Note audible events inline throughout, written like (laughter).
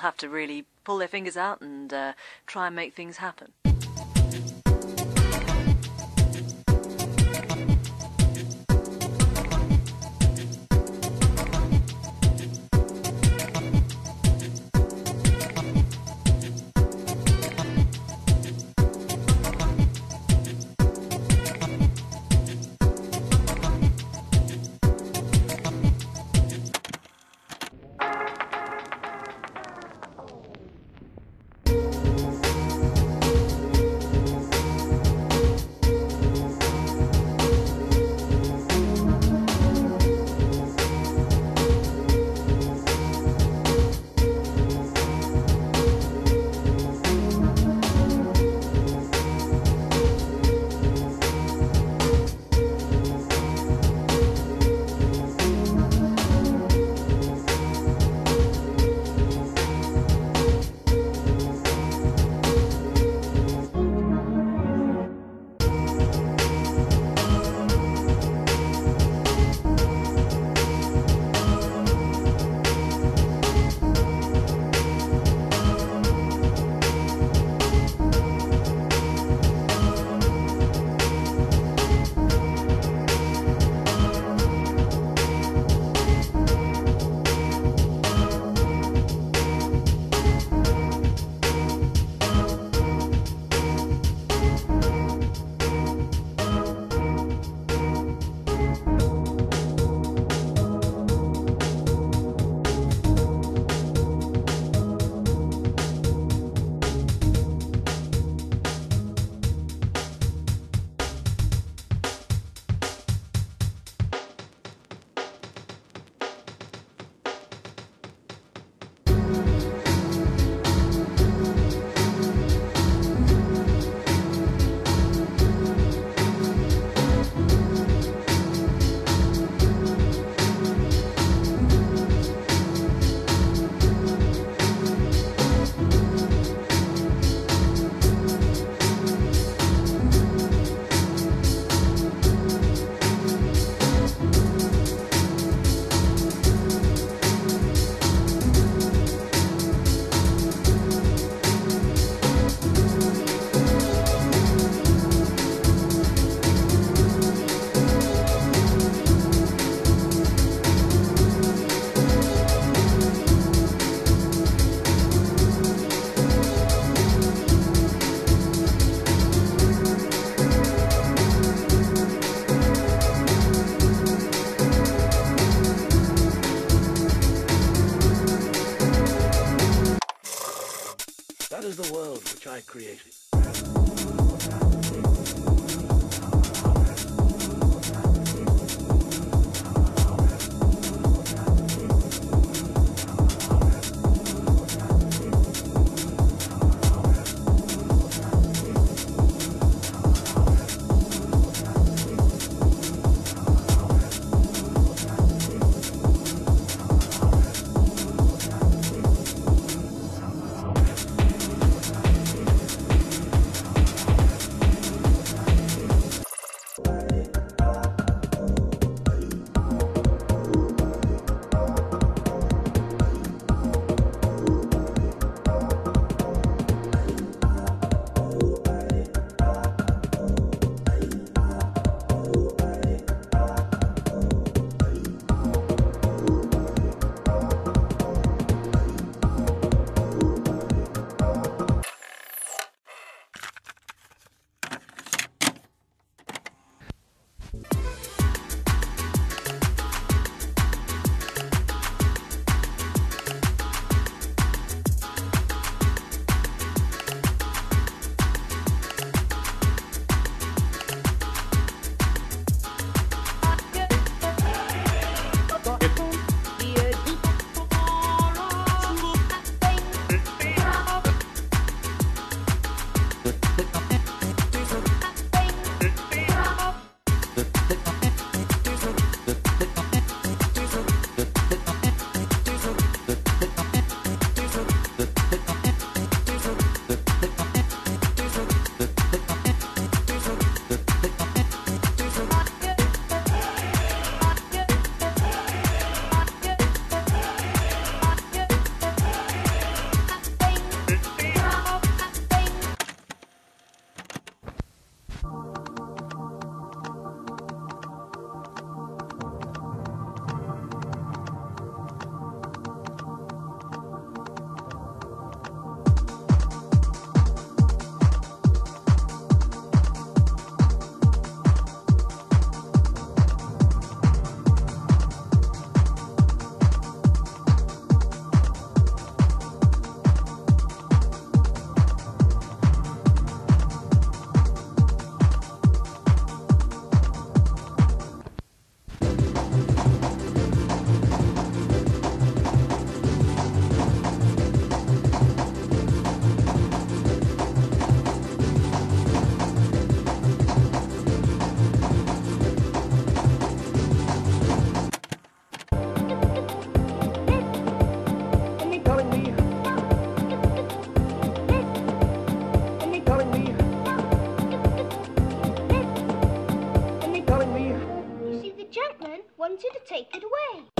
Have to really pull their fingers out and uh, try and make things happen. Created. gentleman wanted to take it away.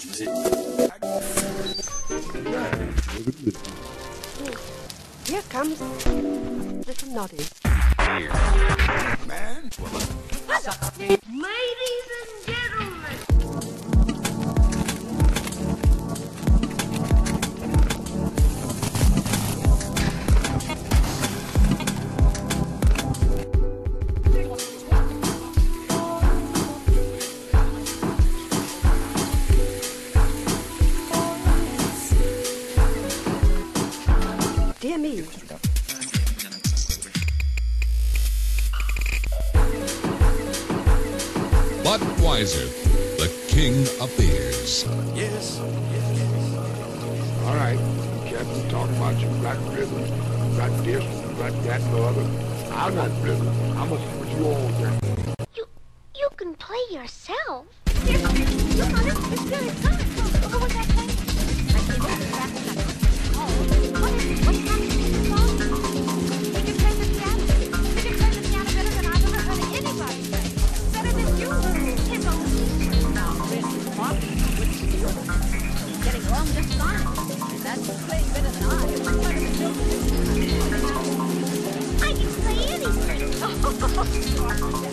Here comes little Noddy. Man, Ladies and gentlemen, Budweiser, the king of beers. yes. All right. You can't talk about your black privilege. You got this, you got that, and the other. I got privilege. I'm going to see what you all got. you you can play yourself. Here, you got it. It's good. It's good. What was that thing? I came over to that and I- Oh, what is I can play anything. (laughs)